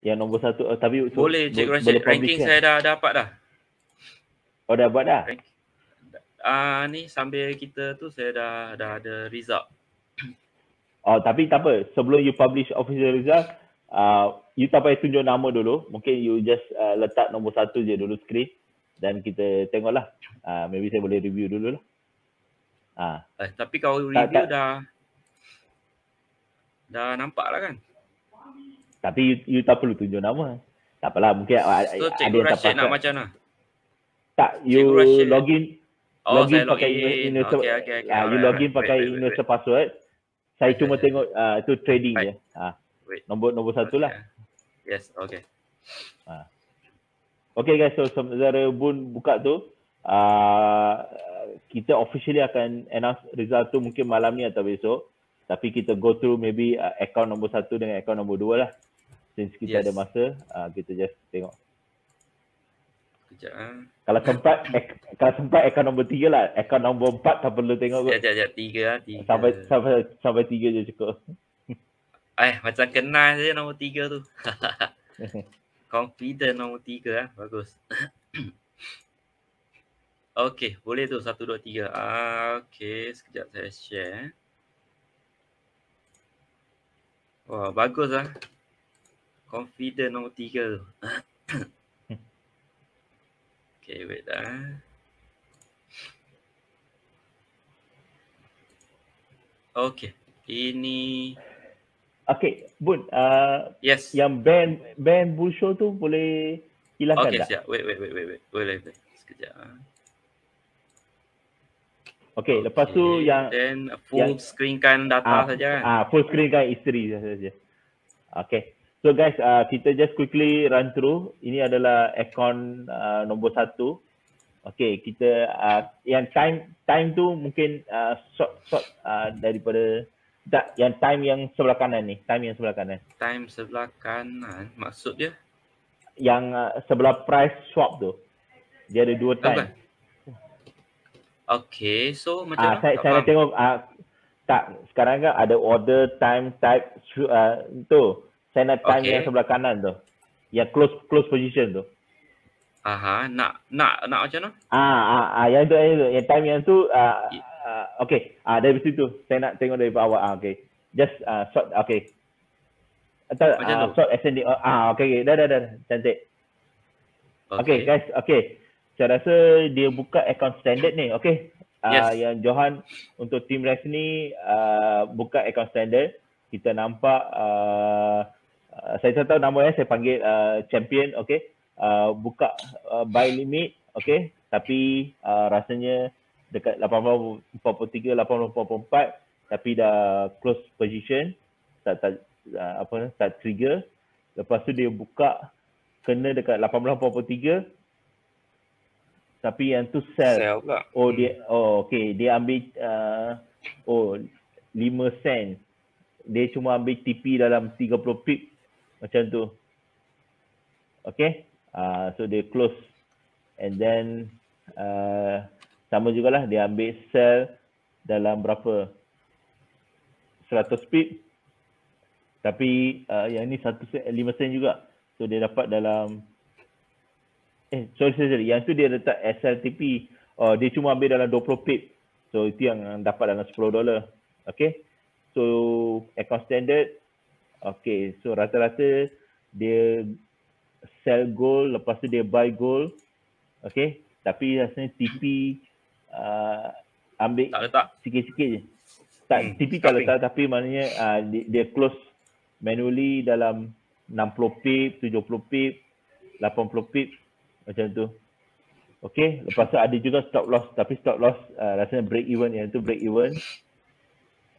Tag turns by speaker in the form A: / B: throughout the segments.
A: Yang nombor satu uh, tapi
B: boleh Cik Rashid ranking kan? saya dah dapat dah.
A: Oh dah buat dah.
B: Ah uh, ni sambil kita tu saya dah dah ada result.
A: Oh tapi tak apa sebelum you publish official result uh, you tak payah tunjuk nama dulu. Mungkin you just uh, letak nombor satu je dulu screen dan kita tengoklah. Uh, maybe saya boleh review dulu lah.
B: Uh. Eh, tapi kalau review tak, tak. dah dah nampak lah kan?
A: Tapi you, you tak perlu tunjuk nama. Tak apalah mungkin
B: so, ada yang tak Rashid nak macam mana?
A: Tak, you login oh, login pakai Indonesia okay, okay, okay. Uh, you login pakai Indonesia password. Saya cuma tengok uh, tu trading right. je. Uh, nombor nombor satu lah.
B: Yes, okay. Uh.
A: Okay guys, so sementara Bun buka tu, uh, kita officially akan announce result tu mungkin malam ni atau besok. Tapi kita go through maybe uh, account nombor satu dengan account nombor dua lah since kita yes. ada masa uh, kita just tengok
B: Sekejap ah.
A: Kalau sempat ek, kalau sempat akaun nombor tiga lah. Akaun nombor empat tak perlu tengok
B: kot. Sekejap, sekejap. Tiga lah. Tiga.
A: Sampai, sampai, sampai tiga je cukup.
B: Eh, macam kenal je nombor tiga tu. Confident nombor tiga lah. Bagus. okay, boleh tu. Satu, dua, tiga. Ah, okay, sekejap saya share. Wah, bagus lah confident nombor tiga tu. okay, wait dah. Okay, ini.
A: Okay, Bun. Uh,
B: yes.
A: Yang band band bull show tu boleh hilangkan
B: okay,
A: tak?
B: Okay, siap. Wait, wait, wait, wait, wait. Boleh, boleh. Sekejap.
A: Okay, okay, lepas tu yang
B: then full yang, screen kan data uh, saja kan?
A: Ah, full screen kan isteri saja. Okay. So guys, uh, kita just quickly run through. Ini adalah account uh, nombor satu. Okay, kita uh, yang time time tu mungkin uh, short short uh, daripada tak yang time yang sebelah kanan ni, time yang sebelah kanan.
B: Time sebelah kanan, maksud dia?
A: Yang uh, sebelah price swap tu. Dia ada dua time. Okay,
B: okay so macam uh,
A: saya, saya tengok uh, tak sekarang kan ada order time type uh, tu saya nak time okay. yang sebelah kanan tu. Yang close close position tu.
B: Aha, nak nak nak macam mana?
A: Ah, ah, ah yang tu yang, tu. yang time yang tu ah uh, uh, okey. Ah dari situ saya nak tengok dari bawah. Ah okey. Just uh, short okey. Atau uh, short ascending. Oh, ah okey okey. Dah dah dah cantik. Okey okay, guys, okey. Saya rasa dia buka account standard ni. Okey. Uh, yes. yang Johan untuk team rest ni uh, buka account standard. Kita nampak uh, Uh, saya tak tahu nama saya panggil uh, champion okey uh, buka uh, buy limit okey tapi uh, rasanya dekat 80.43 80.44 tapi dah close position tak tak uh, apa tak trigger. Lepas tu dia buka kena dekat 18.43 tapi yang tu sell, sell pula. oh dia oh okey dia ambil uh, oh 5 sen. Dia cuma ambil TP dalam 30 pip macam tu. Okay? Uh, so dia close. And then uh, sama jugalah dia ambil sell dalam berapa? 100 pip tapi uh, yang ni 1 sen 5 sen juga. So dia dapat dalam eh sorry sorry, yang tu dia letak SLTP oh, dia cuma ambil dalam 20 pip. So itu yang dapat dalam 10 dolar. Okay? So account standard Okay, so rata-rata dia sell gold, lepas tu dia buy gold. Okay, tapi rasanya TP uh, ambil tak letak. sikit-sikit je. Tak, hmm, TP tak letak tapi maknanya uh, dia, dia close manually dalam 60 pip, 70 pip, 80 pip macam tu. Okay, lepas tu ada juga stop loss tapi stop loss uh, rasanya break even yang tu break even.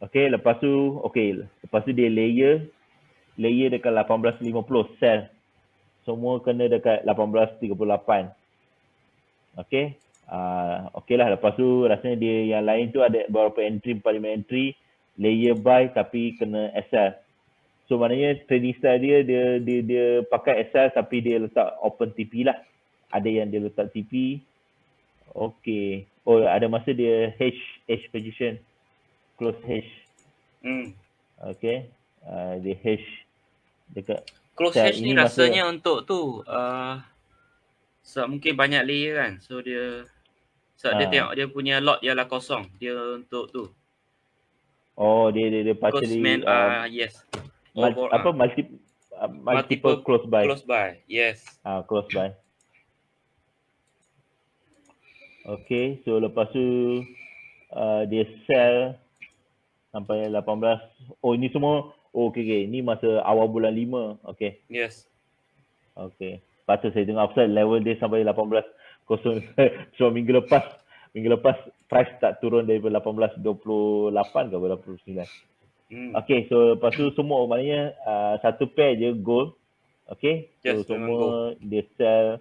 A: Okay, lepas tu, okay, lepas tu dia layer layer dekat 1850 sell. Semua kena dekat 1838. Okay. Uh, okay lah lepas tu rasanya dia yang lain tu ada beberapa entry, 45 entry. Layer buy tapi kena SL. So maknanya trading style dia, dia dia dia pakai SL tapi dia letak open TP lah. Ada yang dia letak TP. Okay. Oh ada masa dia H, H position. Close H. Hmm. Okay uh, dia hash dekat
B: Close hash ni
A: ini masa-
B: rasanya untuk tu uh, sebab mungkin banyak layer kan. So dia sebab dia
A: Ah.
B: tengok dia punya lot ialah kosong. Dia untuk tu.
A: Oh, dia dia, dia partially
B: man
A: uh,
B: uh, yes.
A: mul-
B: Over,
A: apa
B: ah,
A: multi, uh, multiple,
B: Multiple
A: close by.
B: close by. Yes.
A: Ah, close by. Okay, so lepas tu uh, dia sell sampai 18. Oh, ini semua oh okay, okay. Ni masa awal bulan 5. Okay.
B: Yes.
A: Okay. Patut saya tengok upside level dia sampai 18 kosong. so minggu lepas minggu lepas price tak turun daripada 18 28 ke berapa 29.
B: Hmm.
A: Okay, so lepas tu semua maknanya uh, satu pair je gold. Okay, so
B: Yes, memang
A: semua dia sell.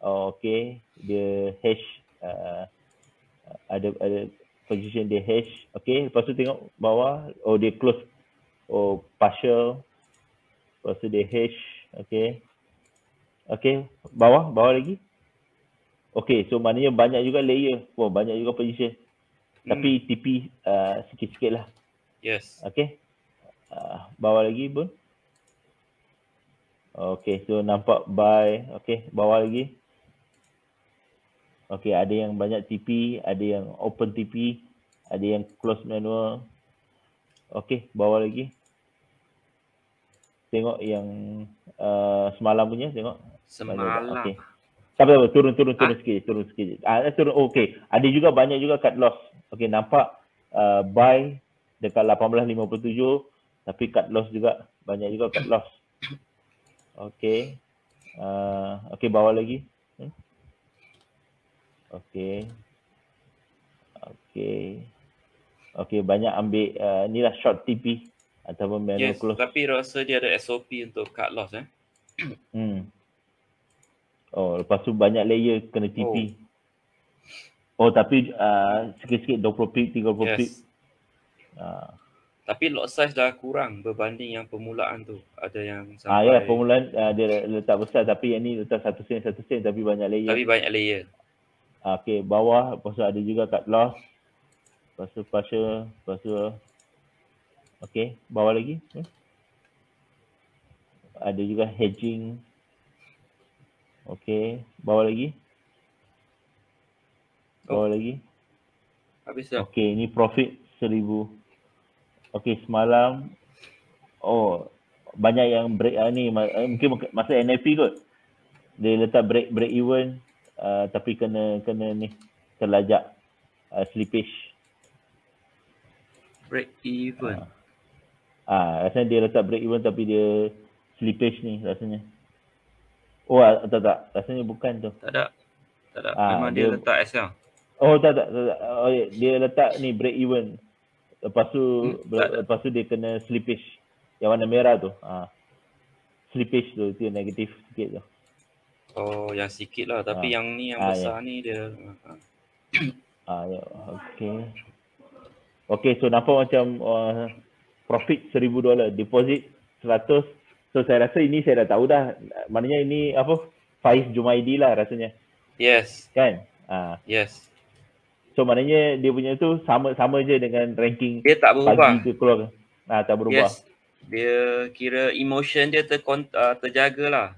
A: Oh, okay, dia hash. Uh, ada ada position dia hash. Okay, lepas tu tengok bawah. Oh, dia close. Oh, partial. Lepas tu dia hash. Okay. Okay, bawah, bawah lagi. Okay, so maknanya banyak juga layer. Oh, banyak juga position.
B: Hmm.
A: Tapi TP uh, sikit-sikit lah.
B: Yes.
A: Okay. Uh, bawah lagi pun. Okay, so nampak buy. Okay, bawah lagi. Okay, ada yang banyak TP, ada yang open TP, ada yang close manual. Okay, bawah lagi. Tengok yang uh, semalam punya, tengok.
B: Semalam.
A: Okay. Tak apa, turun, turun, turun
B: Ah.
A: sikit, turun sikit. Ah, eh, turun, okay. Ada juga banyak juga cut loss. Okay, nampak uh, buy dekat 18.57 tapi cut loss juga. Banyak juga cut loss. Okay. Uh, okay, bawah lagi. Hmm? Okay. Okay. Okay, banyak ambil uh, ni lah short TP ataupun manual
B: Yes.
A: close.
B: Tapi rasa dia ada SOP untuk cut loss eh.
A: Hmm. Oh, lepas tu banyak layer kena TP. Oh, tapi uh, sikit-sikit 20 pip, 30 pip.
B: Yes.
A: Uh,
B: Tapi lot size dah kurang berbanding yang permulaan tu. Ada yang sampai
A: ah, yalah, permulaan uh, dia letak besar tapi yang ni letak satu sen, satu sen tapi banyak layer.
B: tapi banyak layer.
A: Ah, okay, bawah, lepas tu ada juga cut loss. Lepas tu partial, lepas tu Okay, bawah lagi. Hmm? Ada juga hedging. Okay, bawah lagi. Bawah lagi.
B: Habis dah.
A: Okay, ni profit seribu. Okay, semalam. Oh, banyak yang break ah, ni. eh, Mungkin masa NFP kot. Dia letak break break even. Uh, tapi kena kena ni terlajak uh, slippage.
B: Break even.
A: Ah, rasanya dia letak break even tapi dia slippage ni rasanya. Oh, ah, tak tak. Rasanya bukan tu.
B: Tak ada. Tak ada.
A: Ah,
B: Memang dia,
A: dia-
B: letak SL.
A: Oh tak tak, tak, tak. Oh, ya. dia letak ni break even. Lepas tu
B: Hmm,
A: ber,
B: tak
A: lepas tu dia kena slippage. Yang warna merah tu. Ha. Slippage tu tu yang negatif sikit tu.
B: Oh, yang sikit lah. Tapi
A: Ah.
B: yang ni yang
A: Ah,
B: besar ni dia. ah.
A: Ah ya, okey. Okey, so nampak macam uh, profit 1000 dolar, deposit 100. So saya rasa ini saya dah tahu dah. Maknanya ini apa? Faiz Jumaidi lah rasanya.
B: Yes.
A: Kan? Ah.
B: Yes.
A: So maknanya dia punya tu sama-sama je dengan ranking
B: Dia tak berubah.
A: pagi keluar. Ah, tak berubah.
B: Yes. Dia kira emotion dia ter uh, terjaga lah.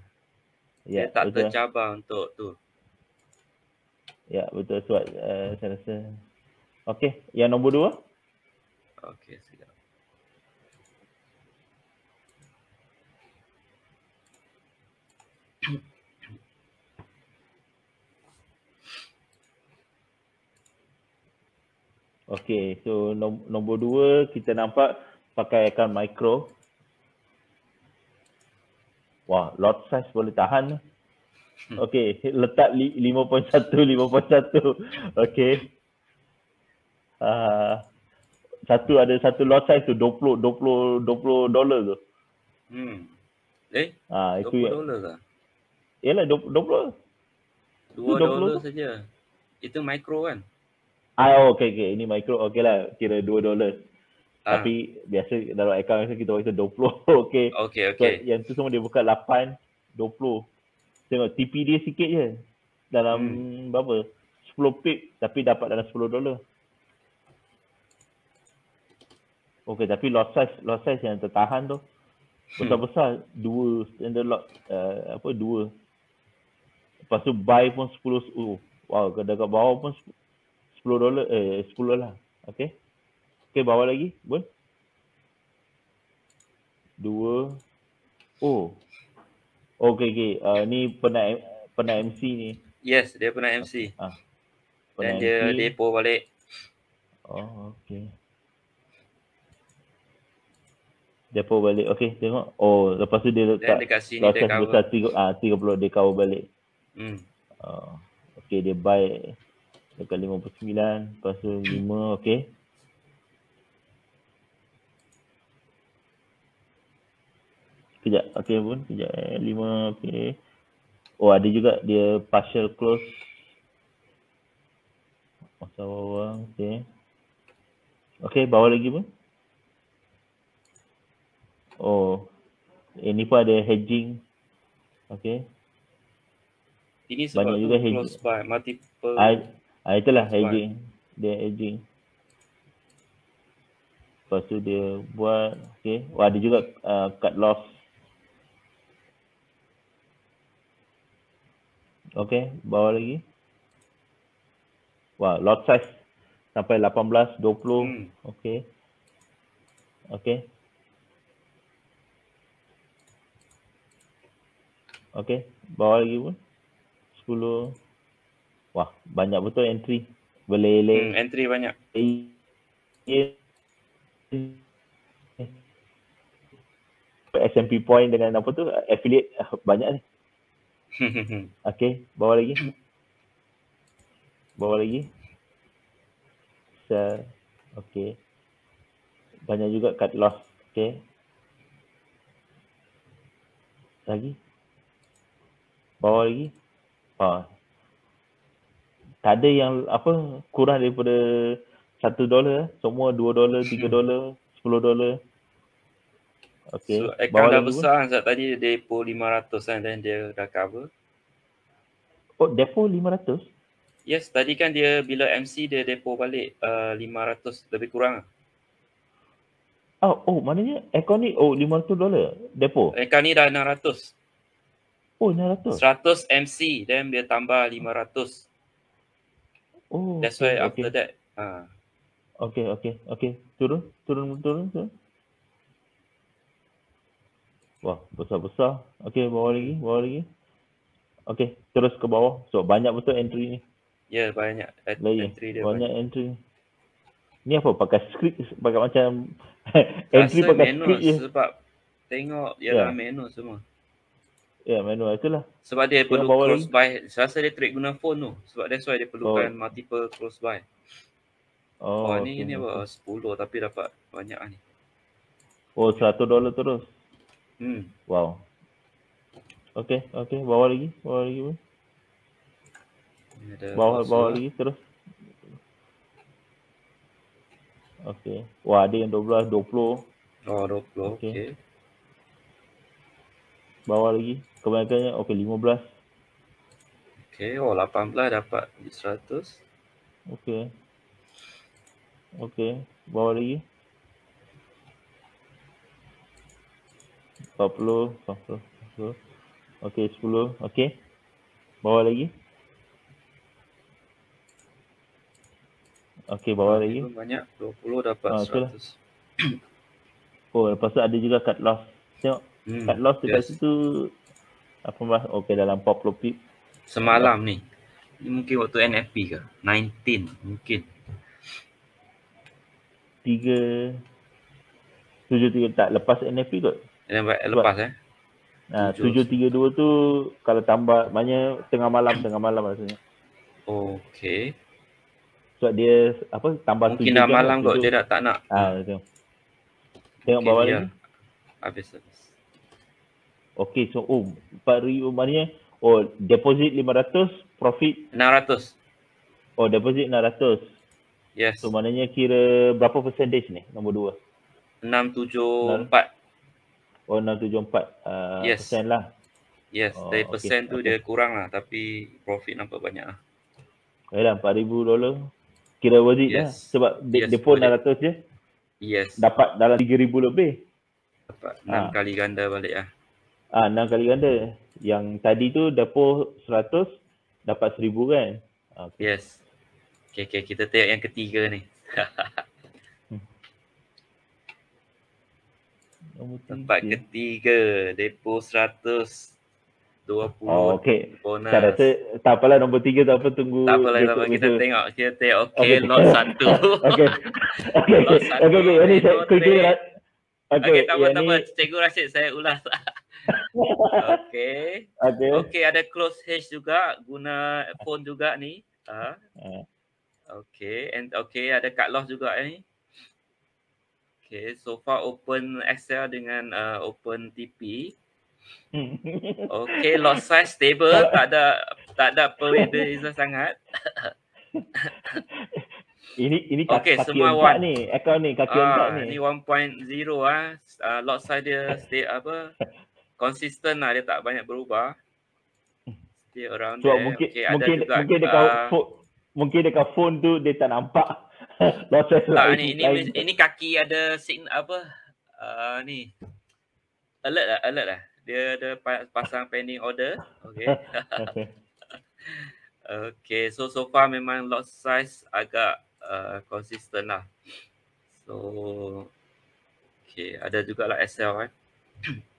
A: Ya,
B: dia tak
A: betul.
B: tercabar untuk tu.
A: Ya, betul sebab uh, saya rasa. Okey, yang nombor dua?
B: Okey, sekejap.
A: Okey, so nom- nombor dua kita nampak pakai account micro. Wah, lot size boleh tahan.
B: Hmm.
A: Okey, letak li- 5.1, 5.1. Okey. Uh, satu ada satu lot size tu 20 20 20 dolar tu.
B: Hmm. Eh,
A: Ah, itu
B: 20
A: yang
B: dolar ke?
A: yalah 20 20.
B: 2
A: 20
B: dolar saja. Itu micro kan?
A: Ah, oh, okey okey. Ini micro okey lah, kira 2 dolar.
B: Ah.
A: Tapi biasa dalam account biasa kita bagi 20. okey.
B: Okey,
A: So,
B: okey.
A: yang tu semua dia buka 8, 20. Tengok TP dia sikit je. Dalam
B: Hmm.
A: berapa? 10 pip tapi dapat dalam 10 dolar. Okey, tapi lot size, lot size yang tertahan tu. Besar-besar dua standard lot uh, apa dua. Lepas tu buy pun 10 oh, wow kat dekat bawah pun 10 dolar eh 10 lah. Okay. Okay bawah lagi. Boleh? Dua. Oh. Okay okay. Uh, ni pernah pernah MC ni.
B: Yes, dia pernah MC.
A: Ah.
B: Dan
A: Pernah
B: dia
A: MC.
B: depo balik.
A: Oh, okay. Depo balik. Okay, tengok. Oh, lepas tu dia
B: Dan
A: letak
B: dekat sini dia
A: proses besar
B: cover.
A: tiga, ah, 30 dia cover balik.
B: Hmm.
A: Uh, okay, dia buy dekat 59. Lepas tu 5, okay. Kejap, okay pun. Kejap, eh. 5, okay. Oh, ada juga dia partial close. Masa bawah, okay. Okay, bawah lagi pun. Oh, ini pun ada hedging. Okay.
B: Ini sebab
A: Banyak juga
B: close by multiple.
A: Ah, ah itulah hedging. Dia hedging. Lepas tu dia buat, okay. Oh, ada juga uh, cut loss. Okay, bawah lagi. Wah, lot size sampai 18, 20.
B: Hmm.
A: Okay. Okay. Okay, bawah lagi pun. 10. Wah, banyak betul entry. Berleleh.
B: Hmm, entry banyak.
A: Eh, SMP point dengan apa tu affiliate ah, banyak ni. Okay, bawah lagi. Bawah lagi. Sell. Okay. Banyak juga cut loss. Okay. Lagi. Bawah lagi. Ah. Tak ada yang apa kurang daripada satu dolar. Semua dua dolar, tiga dolar, sepuluh dolar. Okay.
B: So account dah besar kan sebab tadi depo 500 kan dan dia dah cover.
A: Oh, depo 500?
B: Yes, tadi kan dia bila MC dia depo balik uh, 500 lebih kurang.
A: Oh, oh, maknanya account ni oh 500 dolar depo.
B: Account ni dah 600.
A: Oh, 600.
B: 100 MC then dia tambah 500.
A: Oh.
B: That's
A: okay,
B: why
A: okay.
B: after that uh,
A: Okay, okay, okay. Turun, turun, turun, turun. Wah, besar-besar. Okay, bawah lagi, bawah lagi. Okay, terus ke bawah. So, banyak betul entry ni.
B: ya yeah, banyak at-
A: Lagi,
B: entry dia
A: banyak
B: banyak.
A: entry. Ni apa? Pakai script, pakai macam entry
B: Rasa
A: pakai script je.
B: sebab tengok
A: Ya.
B: yeah. manual semua.
A: Ya, yeah, manual itulah.
B: Sebab dia perlu cross buy. Saya rasa dia trade guna phone tu. Sebab that's why dia perlukan
A: Oh.
B: multiple cross buy.
A: Oh,
B: Oh, ni
A: okay,
B: ni
A: okay.
B: apa 10 tapi dapat banyak ni.
A: Oh, 100 dolar terus.
B: Hmm.
A: Wow. Okay, okay. Bawah lagi, bawah lagi pun.
B: Ni
A: bawah
B: lah.
A: lagi terus. Okay. Wah, ada yang 12, 20.
B: Oh 20
A: Okey.
B: okey. Okay.
A: Bawah lagi. Kebanyakannya, okay, 15.
B: Okey, oh 18 dapat 100.
A: Okay. Okay. Bawah lagi. 40, 40, 40. Okay, 10. Okay. Bawah lagi. Okay, bawah
B: Ah,
A: lagi.
B: banyak 20 dapat
A: Ah, itulah.
B: 100.
A: Oh, lepas tu ada juga cut loss. Tengok,
B: Hmm.
A: cut loss dekat
B: yes.
A: situ 18. Okay, dalam 40 pip.
B: Semalam ni. Ni mungkin waktu NFP ke? 19 mungkin.
A: 3 7 3 tak lepas NFP kot. Sebab-
B: lepas eh.
A: Nah,
B: Tujuh.
A: 732 tu kalau tambah maknanya tengah malam tengah malam rasanya.
B: Okey.
A: Sebab dia apa tambah
B: Mungkin
A: tujuh
B: dah
A: jam
B: malam kot dia dah tak nak.
A: Ah, betul. Tengok
B: Okey,
A: bawah lagi.
B: Habis habis.
A: Okey, so oh 4000 maknanya oh deposit 500, profit
B: 600.
A: oh deposit 600.
B: Yes.
A: So maknanya kira berapa percentage ni nombor 2?
B: 674.
A: Oh 674 uh,
B: Yes.
A: persen lah.
B: Yes,
A: Oh,
B: dari
A: okey,
B: persen tu
A: okey.
B: dia kurang lah tapi profit nampak banyak lah.
A: Yalah 4000 dolar. Kira worth it lah
B: Yes.
A: sebab de-
B: Yes,
A: depo
B: worth it.
A: 600 je
B: Yes.
A: dapat dalam 3000 lebih.
B: Dapat 6
A: Ah.
B: kali ganda balik lah.
A: Ah, 6 kali ganda. Yang tadi tu deposit 100 dapat 1000 kan? Ah, Okay.
B: Yes. Okay, okay. Kita tengok yang ketiga ni. Tempat
A: tiga.
B: ketiga. Depo 100. 20
A: Oh, okay.
B: bonus.
A: Saya rasa tak apalah nombor 3 tak apa tunggu.
B: tak apalah, tak apa. Kita tengok. Kita tengok. Okay,
A: Okay.
B: lot satu.
A: okay. Okay,
B: Lot
A: okay.
B: satu,
A: Okay, okay. Yang ni saya
B: lot
A: setuju.
B: trade.
A: Ra- Okay,
B: Okay, tak apa,
A: yang
B: tak
A: ni.
B: apa. Cikgu Rashid, saya ulas. Okay.
A: Okay.
B: Okay, ada close hash juga. Guna phone juga ni. Ah.
A: Ah.
B: Okay, and okay, ada cut loss juga ni. Okay, so far open Excel dengan uh, open TP. Okay, lot size stable, tak ada tak ada perbeza sangat.
A: ini ini
B: Okay,
A: kaki
B: semua
A: empat
B: one.
A: ni. Akaun ni, kaki empat
B: Ah,
A: ni.
B: ni 1.0 ah. Uh, lot size dia stay apa? Consistent lah, dia tak banyak berubah. Stay around
A: Sebab
B: there.
A: mungkin
B: okay, ada
A: mungkin
B: juga,
A: mungkin dekat
B: ah,
A: phone mungkin dekat phone tu dia tak nampak proses
B: Tak
A: lain.
B: ni ini
A: lain.
B: ini kaki ada sign apa? Uh, ni. Alert lah, alert lah. Dia ada pa- pasang pending order. Okay.
A: Okay.
B: so so far memang lot size agak uh, consistent lah. So okay, ada juga lah SL kan.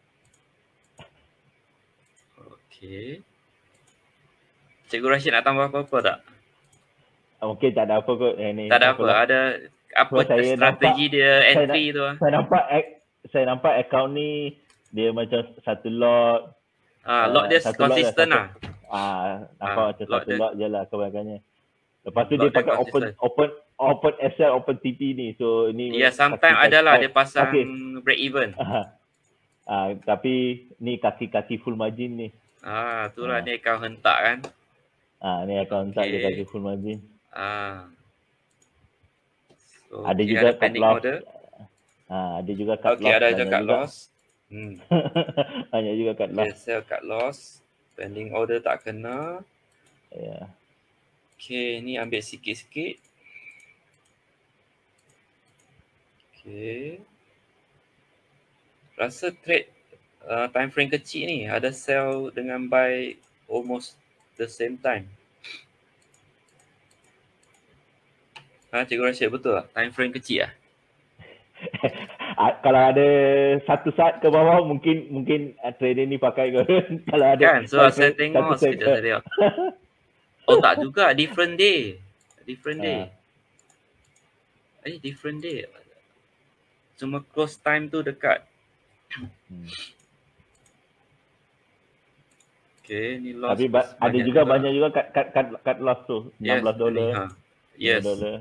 B: okay. Cikgu Rashid nak tambah apa-apa tak?
A: Mungkin tak ada apa kot yang ni.
B: Tak ada apa.
A: apalah.
B: Ada apa
A: Sebab saya
B: strategi dia
A: saya
B: entry tu ah?
A: Saya nampak saya nampak akaun ni dia macam satu lot.
B: Ah,
A: Ah,
B: lot dia
A: lot
B: consistent
A: dah,
B: lah.
A: Ah, nampak
B: Ah,
A: macam
B: lot
A: satu
B: dia-
A: lot je lah kebanyakannya. Lepas tu
B: Lot
A: dia
B: dia
A: pakai open open open Excel, open TP ni. So ni
B: Ya, sometimes
A: kaki-
B: ada lah
A: kaki-
B: dia pasang
A: Okay.
B: break even.
A: Ah, tapi ni kaki-kaki full margin ni.
B: Ah, itulah
A: Ah.
B: ni account hentak kan.
A: Ah, ni akaun tak dia
B: Okay.
A: kaki full margin.
B: Ah. So,
A: Ada
B: okay,
A: juga
B: ada
A: cut loss.
B: order.
A: Ah, ada juga cut
B: Okay,
A: loss.
B: ada juga cut loss. Hmm.
A: banyak juga cut
B: Okay,
A: loss.
B: sell cut loss. Pending order tak kena.
A: Ya.
B: Okay, ni ambil sikit-sikit. Okay. Rasa trade uh, time frame kecil ni ada sell dengan buy almost the same time. Ha, Cikgu Rashid betul tak? Time frame kecil lah?
A: Ah, kalau ada satu saat ke bawah mungkin mungkin uh, trader ni pakai ke kalau ada
B: Kan? So saya tengok sekejap tengok. Oh tak juga, different day. Different day. Eh, different day. Cuma close time tu dekat.
A: Hmm.
B: Okay, ni loss.
A: Tapi ba- ada juga banyak juga cut cut cut, cut loss tu 16
B: yes,
A: dolar.
B: Ha. Yes,
A: 5 dolar.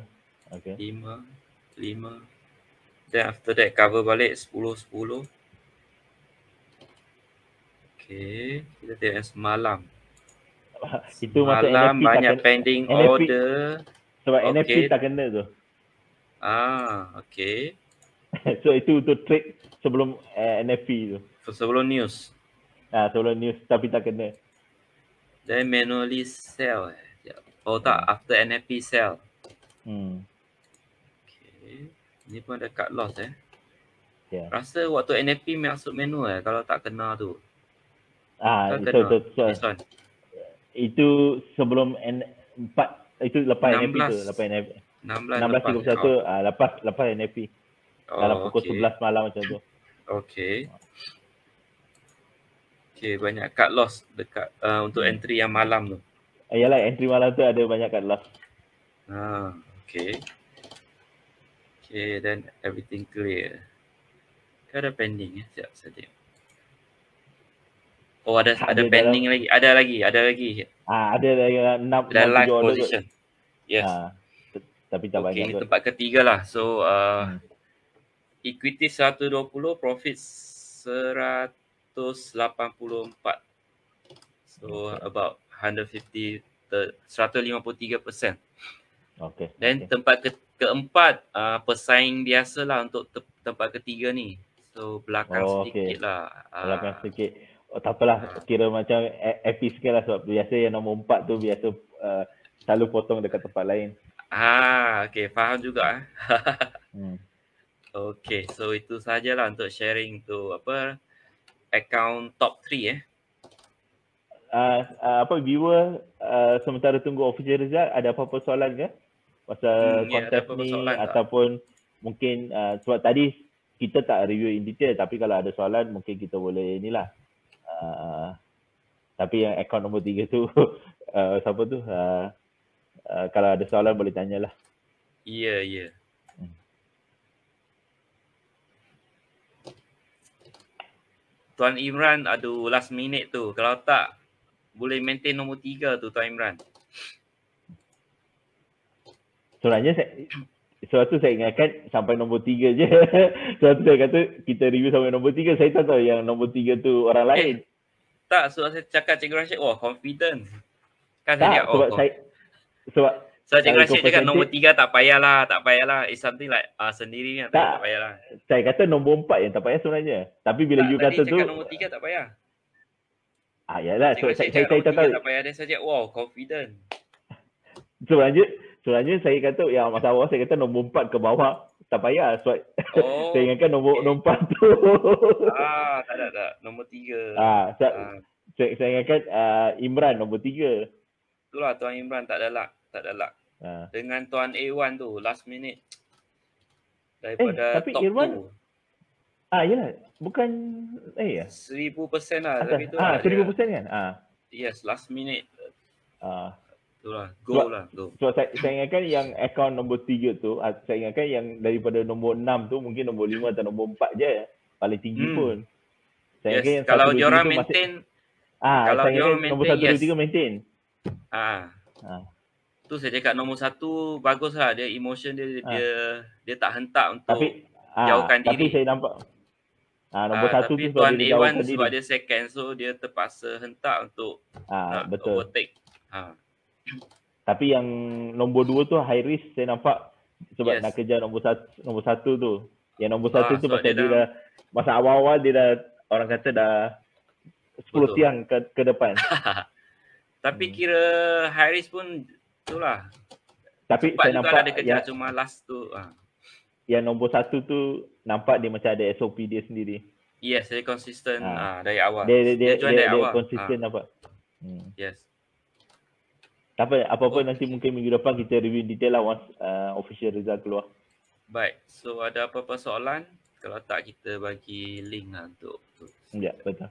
A: Okay.
B: 5, 5. Then after that cover balik 10, 10. Okay, kita tengok yang semalam.
A: Itu masa
B: Malam
A: NFT
B: banyak
A: tak kena,
B: pending
A: NFP.
B: order.
A: sebab
B: okay.
A: NFT tak kena tu.
B: Ah, okay.
A: so itu untuk trade sebelum uh, NFT tu.
B: So, sebelum news.
A: Ah sebelum news tapi tak kena.
B: Then manually sell. eh. Oh tak, after NFP sell.
A: Hmm.
B: Okay. Ni pun ada cut loss eh.
A: Ya.
B: Rasa waktu NFP masuk menu eh kalau tak kena tu.
A: Ah
B: Tak
A: itu
B: kena.
A: itu, itu, itu sebelum N 4 itu lepas NFT tu,
B: 16.
A: lepas NFT.
B: 16 lepas.
A: 16.31 ah lepas lepas NFT.
B: Oh,
A: Dalam pukul
B: okay.
A: 11 malam macam tu.
B: Okay. Okay, banyak cut loss dekat uh, untuk
A: Hmm.
B: entry yang malam tu.
A: Ah, yalah entry malam tu ada banyak cut loss.
B: Ah, okay. Okay, then everything clear. Kan ada pending. Sekejap saya tengok. Oh ada ada
A: ada
B: pending lagi. Ada lagi, ada lagi.
A: Ah ada lagi 6
B: Ada live
A: 7 order kot.
B: position. Yes.
A: Ah, tapi tak
B: okay,
A: banyak kot.
B: tempat ketiga lah. So uh,
A: Hmm.
B: equity 120, profit 184. So about 150 ter- 153%.
A: Okey.
B: Dan
A: okey.
B: tempat ke, keempat uh, pesaing biasa lah untuk te, tempat ketiga ni. So belakang
A: Oh,
B: sedikit
A: okey.
B: lah. Ah,
A: Belakang sikit. Oh, tak apalah. Kira macam e- epic sikit lah sebab biasa yang nombor 4 tu biasa uh, selalu potong dekat tempat lain.
B: Ah, okay, faham juga eh.
A: Hmm.
B: Okay, so itu sajalah untuk sharing tu apa account top 3 eh.
A: Uh, uh, apa viewer uh, sementara tunggu official result ada apa-apa soalan ke pasal hmm, kontes ya, ni ataupun tak? mungkin uh, sebab tadi kita tak review in detail tapi kalau ada soalan mungkin kita boleh inilah uh, tapi yang account nombor tiga tu uh, siapa tu uh, uh, kalau ada soalan boleh tanyalah
B: iya yeah, iya yeah. Tuan Imran aduh last minute tu. Kalau tak boleh maintain nombor tiga tu Tuan Imran.
A: Sebenarnya saya sebab tu saya ingatkan sampai nombor tiga je. sebab tu saya kata kita review sampai nombor tiga. Saya tak tahu yang nombor tiga tu orang eh, lain.
B: Tak, sebab saya cakap Cikgu Rashid, wah confident.
A: Kan tak, saya, sebab oh, saya, sebab
B: So Cikgu Rashid cakap nombor tiga tak payahlah, tak payahlah. It's something like uh, sendiri ni, tak, tak payahlah.
A: Saya kata nombor empat yang tak payah sebenarnya. Tapi bila tak, you kata tu...
B: nombor tiga tak payah.
A: Ah, yalah. So, saya, saya, saya tahu.
B: Tak payah, dia saja, wow, confident.
A: sebenarnya, sebenarnya saya kata, yang masa awal saya kata nombor empat ke bawah, tak payah. So, oh, saya ingatkan nombor, okay. nombor empat tu.
B: ah, tak ada, tak. Nombor tiga.
A: Ah, so, ah. Saya, saya ingatkan uh, Imran nombor tiga.
B: Itulah Tuan Imran tak ada luck. Tak ada luck. Ha. Dengan Tuan A1 tu last minute daripada
A: eh, tapi top Irwan, Ah ya, bukan eh ya.
B: Seribu persen lah.
A: Tapi tu ah, seribu persen kan? Ah.
B: Yes, last minute.
A: Ah.
B: Itulah, go sebab, lah. Go.
A: Sebab saya, saya ingatkan yang akaun nombor tiga tu, ah, saya ingatkan yang daripada nombor enam tu mungkin nombor lima atau nombor empat je paling tinggi hmm. pun.
B: Saya yes, yang kalau dia orang maintain,
A: masih, ah, kalau dia orang maintain, nombor satu, yes. tiga maintain.
B: Ah. ah tu saya cakap nombor satu bagus lah dia emotion dia ha. dia dia tak hentak untuk tapi, ah, jauhkan
A: ha,
B: diri.
A: Tapi saya nampak Ah ha, nombor ha, satu
B: tu sebab dia A1 sebab dia second so dia terpaksa hentak untuk
A: ha, nak betul.
B: overtake. Ha.
A: Tapi yang nombor dua tu high risk saya nampak sebab yes. nak kejar nombor satu, nombor satu tu. Yang nombor satu tu pasal dia, dia dah, masa awal-awal dia dah orang kata dah 10 betul. tiang ke, ke depan.
B: Tapi hmm. kira high risk pun itulah.
A: Tapi Cepat saya nampak
B: ada kerja yang, cuma last tu. Ha.
A: Yang nombor satu tu nampak dia macam ada SOP dia sendiri.
B: Yes, dia konsisten ha. ha, dari awal.
A: Dia dia dia, dia, dia, dia konsisten ha. nampak.
B: Hmm. Yes.
A: Tapi apa-apa okay. nanti mungkin minggu depan kita review detail lah once uh, official result keluar.
B: Baik. So ada apa-apa soalan? Kalau tak kita bagi link lah untuk.
A: Ya, betul.